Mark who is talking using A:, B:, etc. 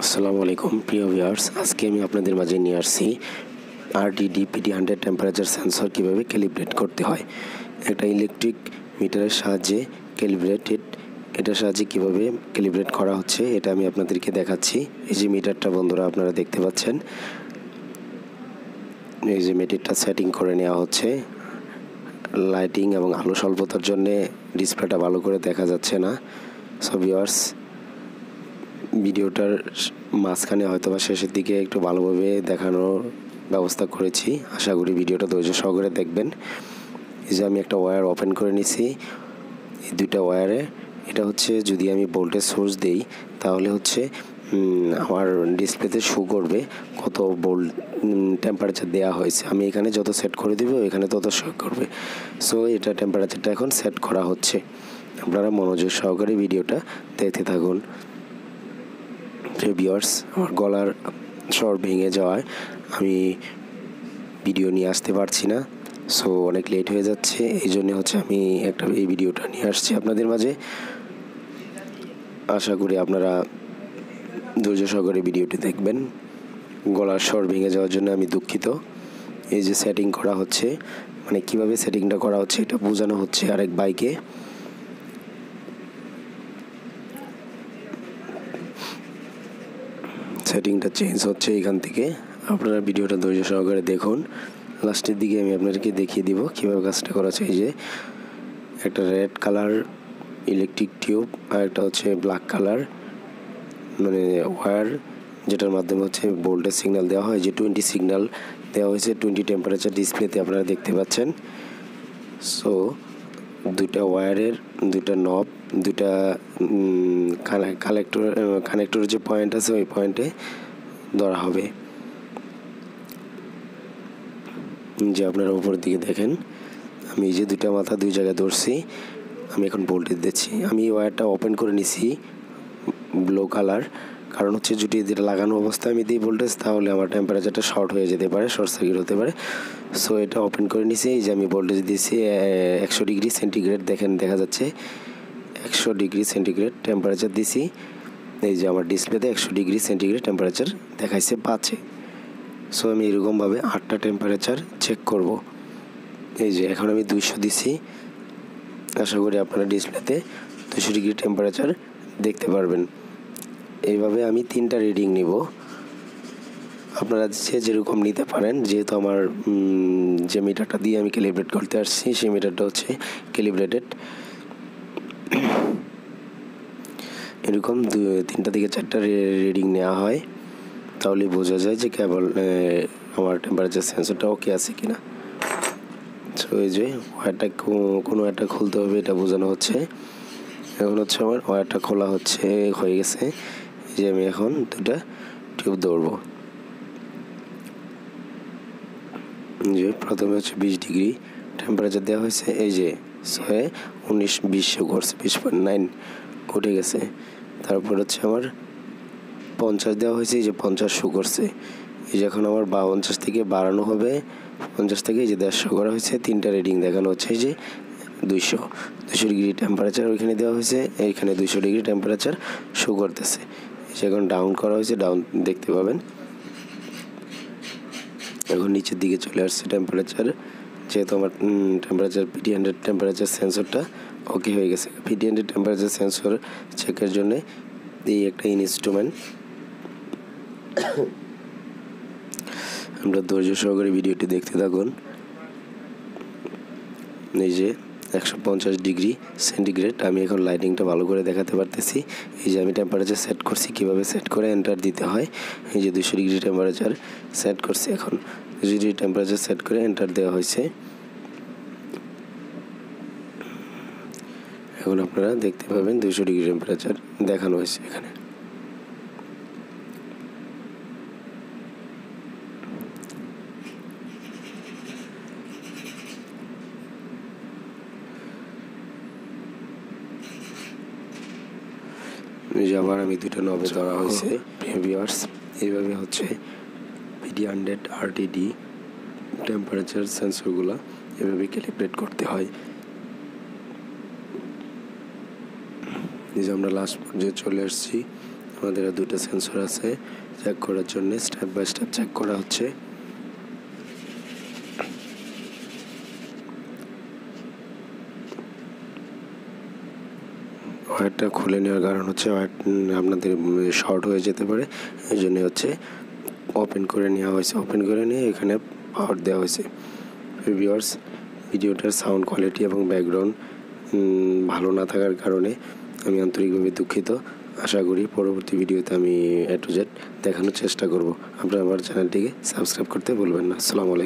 A: আসসালামু আলাইকুম, প্রিয় ভিউয়ার্স। আজকে আমি আপনাদের মাঝে নিয়ে আসছি RTD PD hundred temperature sensor কীভাবে ক্যালিব্রেট করতে হয়। একটা ইলেকট্রিক মিটারের সাহায্যে ক্যালিব্রেটেড এটার সাহায্যে কীভাবে ক্যালিব্রেট করা হচ্ছে, এটা আমি আপনাদেরকে দেখাচ্ছি। এই যে মিটারটা বন্ধুরা, আপনারা দেখতে পাচ্ছেন। এই যে মিটারটা সেটিং করে নেওয়া হচ্ছে। লাইটিং এবং আলো স্বল্পতার জন্যে ডিসপ্লেটা ভালো করে দেখা যাচ্ছে না। সো ভিউয়ার্স ভিডিওটার মাঝখানে হয়তো বা শেষের দিকে একটু ভালোভাবে দেখানোর ব্যবস্থা করেছি। আশা করি ভিডিওটা ধৈর্য সহকারে দেখবেন। এই যে আমি একটা ওয়্যার ওপেন করে নিছি, এই দুইটা ওয়্যারে। এটা হচ্ছে যদি আমি ভোল্টেজ সোর্স দেই, তাহলে হচ্ছে আমার ডিসপ্লেতে শো করবে কত ভোল্ট টেম্পারেচার দেওয়া হয়েছে। আমি এখানে যত সেট করে দেবো, এখানে তত শো করবে। সো এটা টেম্পারেচারটা এখন সেট করা হচ্ছে। আপনারা মনোযোগ সহকারে ভিডিওটা দেখতে থাকুন। ভিউয়ার্স, আমার গলার স্বর ভেঙে যাওয়ায় আমি ভিডিও নিয়ে আসতে পারছি না। সো, অনেক লেট হয়ে যাচ্ছে। এই জন্য হচ্ছে আমি একটা, এই ভিডিওটা নিয়ে আসছি আপনাদের মাঝে। আশা করি আপনারা ধৈর্য সহকারে ভিডিওটি দেখবেন। গলার স্বর ভেঙে যাওয়ার জন্য আমি দুঃখিত। এই যে সেটিং করা হচ্ছে মানে কীভাবে সেটিংটা করা হচ্ছে, এটা বোঝানো হচ্ছে আরেক বাইকে সেটিংটা চেঞ্জ হচ্ছে এখান থেকে। আপনারা ভিডিওটা ধৈর্য সহকারে দেখুন। লাস্টের দিকে আমি আপনাদেরকে দেখিয়ে দিব কীভাবে কাজটা করা এই যে একটা রেড কালার ইলেকট্রিক টিউব আর একটা হচ্ছে ব্ল্যাক কালার মানে ওয়্যার যেটার মাধ্যমে হচ্ছে ভোল্টেজ সিগন্যাল দেওয়া হয়। যে টোয়েন্টি সিগন্যাল দেওয়া হয়েছে টোয়েন্টি টেম্পারেচার ডিসপ্লেতে আপনারা দেখতে পাচ্ছেন। সো দুটা ওয়্যারের দুটা নব দুটা কালেক্টর কানেক্টরের যে পয়েন্ট আছে, ওই পয়েন্টে ধরা হবে। যে আপনারা উপরের দিকে দেখেন, আমি যে দুটা মাথা দুই জায়গায় ধরছি, আমি এখন ভোল্টেজ দিচ্ছি। আমি ওয়্যারটা ওপেন করে নিছি ব্লু কালার কারণ হচ্ছে যদি যেটা লাগানো অবস্থায় আমি দিই ভোল্টেজ তাহলে আমার টেম্পারেচারটা শর্ট হয়ে যেতে পারে শর্ট সার্কিট হতে পারে। সো এটা ওপেন করে নিছি, এই যে আমি ভোল্টেজ দিয়েছি একশো ডিগ্রি সেন্টিগ্রেড দেখেন দেখা যাচ্ছে, একশো ডিগ্রি সেন্টিগ্রেড টেম্পারেচার দিছি। এই যে আমার ডিসপ্লেতে একশো ডিগ্রি সেন্টিগ্রেড টেম্পারেচার দেখাইছে, পাচ্ছে। সো আমি এরকমভাবে আটটা টেম্পারেচার চেক করব। এই যে এখন আমি দুইশো দিছি। আশা করি আপনারা ডিসপ্লেতে দুশো ডিগ্রি টেম্পারেচার দেখতে পারবেন। এইভাবে আমি তিনটা রিডিং নিব। আপনারা যে যেরকম নিতে পারেন, যেহেতু আমার যে মিটারটা দিয়ে আমি ক্যালিব্রেট করতে আসছি, সেই মিটারটা হচ্ছে ক্যালিব্রেটেড এরকম দু, তিনটা থেকে চারটা রিডিং নেওয়া হয়, তাহলে বোঝা যায় যে কেবল আমার টেম্পারেচার সেন্সরটা ওকে আছে কিনা। সো এই যে ওয়ারটা কোনো একটা খুলতে হবে, এটা বোঝানো হচ্ছে। এখন হচ্ছে আমার ওয়ারটা খোলা হচ্ছে, হয়ে গেছে। যে আমি এখন দুটা টিউব দৌড়বো। যে প্রথমে হচ্ছে বিশ ডিগ্রি টেম্পারেচার দেওয়া হয়েছে, এই যে ছয়ে উনিশ বিশ করছে বিশ পয়েন্ট নাইন উঠে গেছে। তারপর হচ্ছে আমার পঞ্চাশ দেওয়া হয়েছে, এই যে পঞ্চাশ শো করছে। এই যে এখন আমার বা পঞ্চাশ থেকে বাড়ানো হবে, পঞ্চাশ থেকে এই যে দেড়শো করা হয়েছে, তিনটা রেডিং দেখানো হচ্ছে, এই যে দুইশো। দুশো ডিগ্রি টেম্পারেচার ওইখানে দেওয়া হয়েছে, এইখানে দুশো ডিগ্রি টেম্পারেচার শো করতেছে। এখন ডাউন করা হয়েছে ডাউন দেখতে পাবেন। এখন নিচের দিকে চলে আসছে টেম্পারেচার যেহেতু আমার টেম্পারেচার পিটি হান্ড্রেড টেম্পারেচার সেন্সরটা ওকে হয়ে গেছে। পিটি হান্ড্রেড টেম্পারেচার সেন্সর চেকের জন্যে এই একটা ইনস্ট্রুমেন্ট আমরা ধৈর্য সহকারে ভিডিওটি দেখতে থাকুন। এই যে একশো পঞ্চাশ ডিগ্রি সেন্টিগ্রেড। আমি এখন লাইটিংটা ভালো করে দেখাতে পারতেছি। এই যে আমি টেম্পারেচার সেট করছি, কীভাবে সেট করে এন্টার দিতে হয়। এই যে দুশো ডিগ্রি টেম্পারেচার সেট করছি এখন। দুশো ডিগ্রি টেম্পারেচার সেট করে এন্টার দেওয়া হয়েছে। এখন আপনারা দেখতে পাবেন দুশো ডিগ্রি টেম্পারেচার দেখানো হয়েছে এখানে। যে আবার আমি দুটো নবে ধরা হয়েছে ভিউয়ার্স এইভাবে হচ্ছে পিডি হান্ড্রেড আরটিডি টেম্পারেচার সেন্সরগুলো এভাবে ক্যালিব্রেট করতে হয়। এই যে আমরা লাস্ট পর্যায়ে চলে আসছি আমাদের দুটো সেন্সর আছে চেক করার জন্য স্টেপ বাই স্টেপ চেক করা হচ্ছে। ওয়্যারটা খুলে নেওয়ার কারণ হচ্ছে ওয়্যার আপনাদের শর্ট হয়ে যেতে পারে। এই জন্য হচ্ছে ওপেন করে নেওয়া হয়েছে। ওপেন করে নিয়ে এখানে পাওয়ার দেওয়া হয়েছে। ভিউয়ার্স ভিডিওটার সাউন্ড কোয়ালিটি এবং ব্যাকগ্রাউন্ড ভালো না থাকার কারণে আমি আন্তরিকভাবে দুঃখিত। আশা করি পরবর্তী ভিডিওতে আমি এ টু জেড দেখানোর চেষ্টা করব। আপনারা আমার চ্যানেলটিকে সাবস্ক্রাইব করতে ভুলবেন না। আসসালামু আলাইকুম।